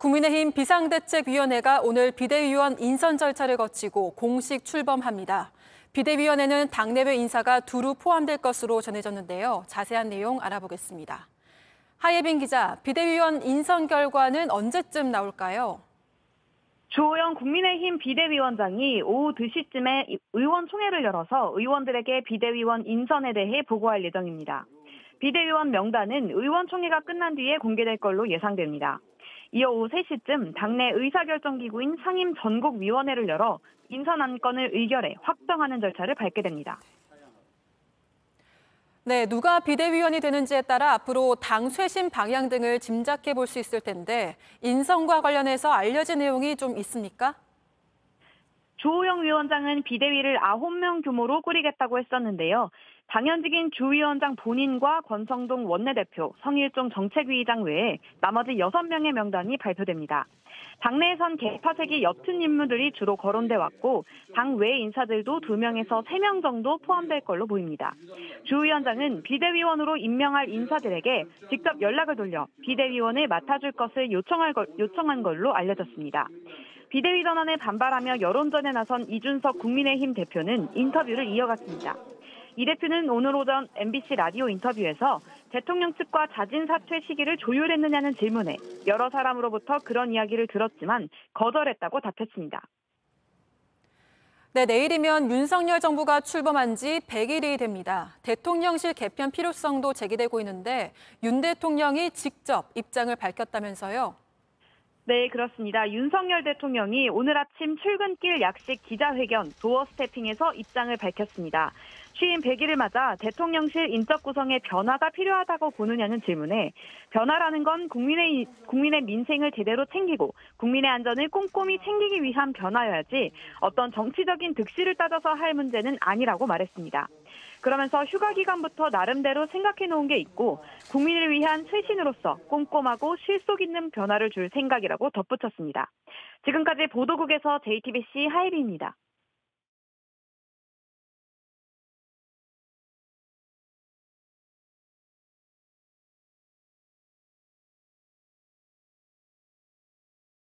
국민의힘 비상대책위원회가 오늘 비대위원 인선 절차를 거치고 공식 출범합니다. 비대위원회는 당내외 인사가 두루 포함될 것으로 전해졌는데요. 자세한 내용 알아보겠습니다. 하예빈 기자, 비대위원 인선 결과는 언제쯤 나올까요? 주호영 국민의힘 비대위원장이 오후 2시쯤에 의원총회를 열어서 의원들에게 비대위원 인선에 대해 보고할 예정입니다. 비대위원 명단은 의원총회가 끝난 뒤에 공개될 걸로 예상됩니다. 이어 오후 3시쯤 당내 의사결정기구인 상임 전국위원회를 열어 인선 안건을 의결해 확정하는 절차를 밟게 됩니다. 네, 누가 비대위원이 되는지에 따라 앞으로 당 쇄신 방향 등을 짐작해 볼 수 있을 텐데 인선과 관련해서 알려진 내용이 좀 있습니까? 조호영 위원장은 비대위를 9명 규모로 꾸리겠다고 했었는데요. 당연직인 주 위원장 본인과 권성동 원내대표, 성일종 정책위의장 외에 나머지 6명의 명단이 발표됩니다. 당내에선 개파색이 옅은 인물들이 주로 거론돼 왔고 당 외 인사들도 2명에서 3명 정도 포함될 걸로 보입니다. 주 위원장은 비대위원으로 임명할 인사들에게 직접 연락을 돌려 비대위원을 맡아줄 것을 요청할 걸, 요청한 걸로 알려졌습니다. 비대위 전환에 반발하며 여론전에 나선 이준석 국민의힘 대표는 인터뷰를 이어갔습니다. 이 대표는 오늘 오전 MBC 라디오 인터뷰에서 대통령 측과 자진 사퇴 시기를 조율했느냐는 질문에 여러 사람으로부터 그런 이야기를 들었지만 거절했다고 답했습니다. 네, 내일이면 윤석열 정부가 출범한 지 100일이 됩니다. 대통령실 개편 필요성도 제기되고 있는데 윤 대통령이 직접 입장을 밝혔다면서요. 네, 그렇습니다. 윤석열 대통령이 오늘 아침 출근길 약식 기자회견 도어 스태핑에서 입장을 밝혔습니다. 취임 100일을 맞아 대통령실 인적 구성에 변화가 필요하다고 보느냐는 질문에 변화라는 건 국민의 국민의 민생을 제대로 챙기고 국민의 안전을 꼼꼼히 챙기기 위한 변화여야지 어떤 정치적인 득실을 따져서 할 문제는 아니라고 말했습니다. 그러면서 휴가 기간부터 나름대로 생각해 놓은 게 있고 국민을 위한 쇄신으로서 꼼꼼하고 실속 있는 변화를 줄 생각이라고 덧붙였습니다. 지금까지 보도국에서 JTBC 하예비입니다.